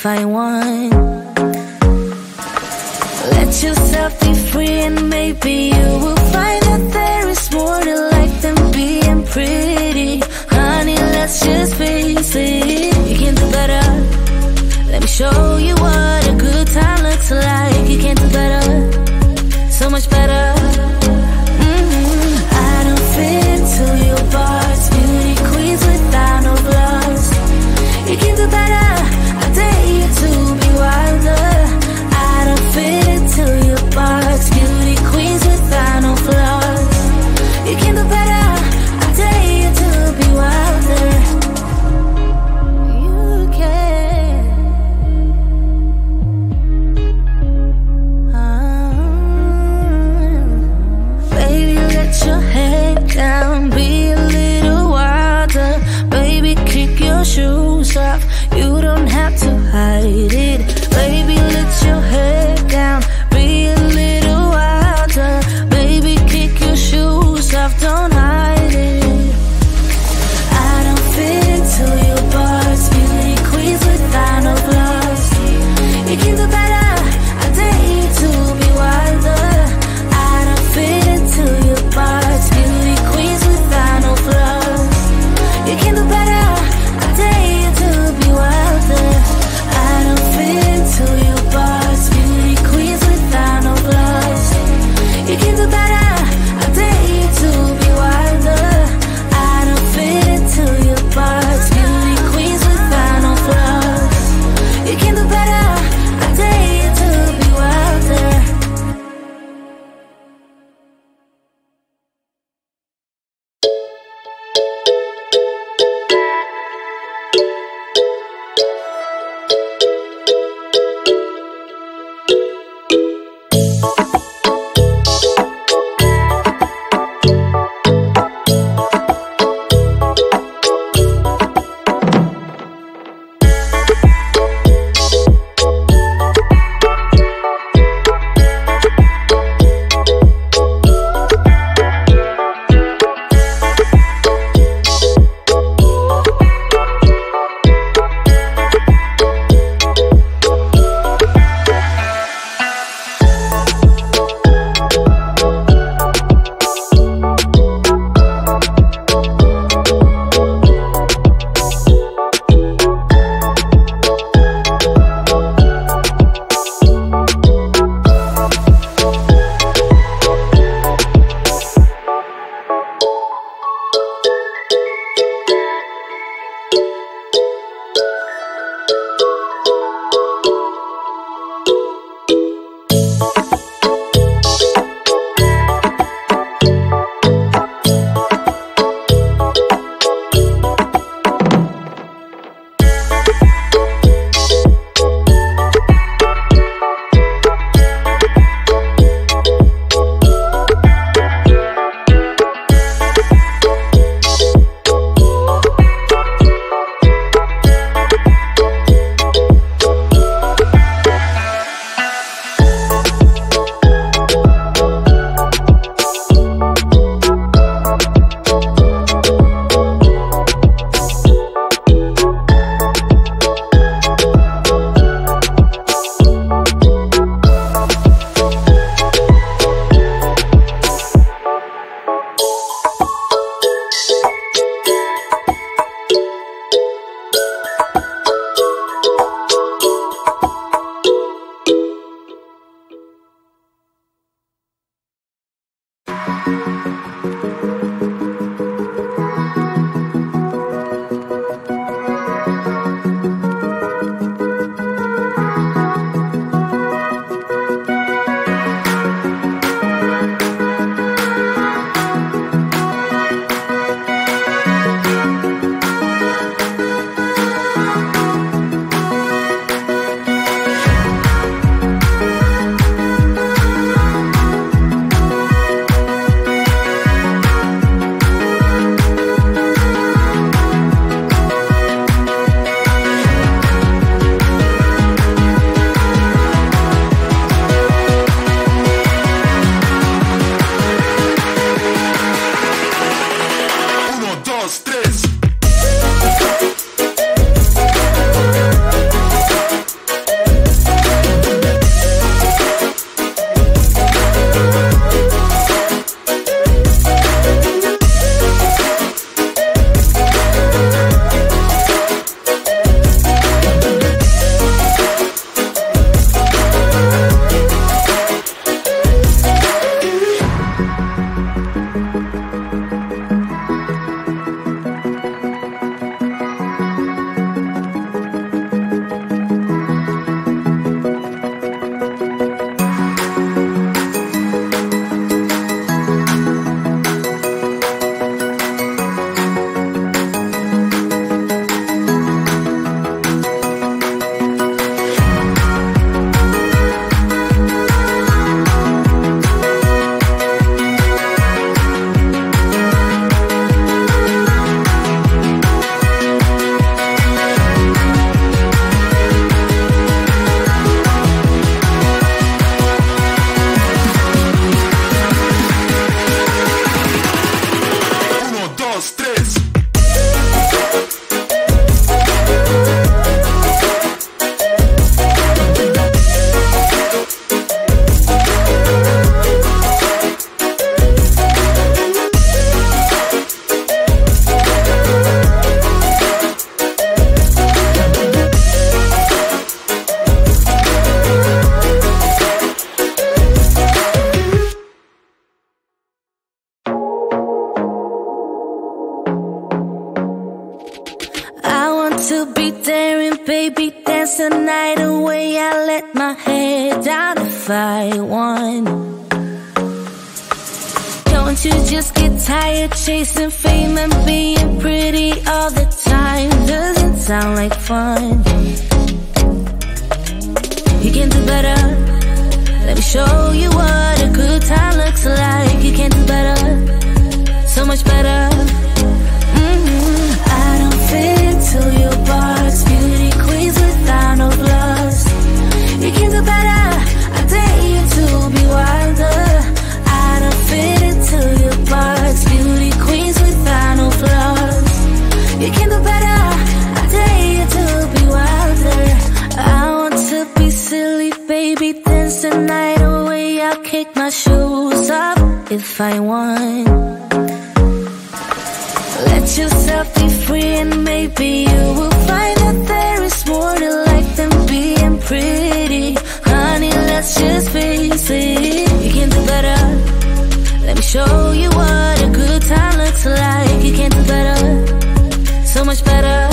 if I want Let yourself be free and maybe you will find a like fun. You can do better. Let me show you what a good time looks like. You can do better. So much better. if I want. Let yourself be free and maybe you will find that there is more to life than being pretty. Honey, let's just face it. You can do better. Let me show you what a good time looks like. You can do better. So much better.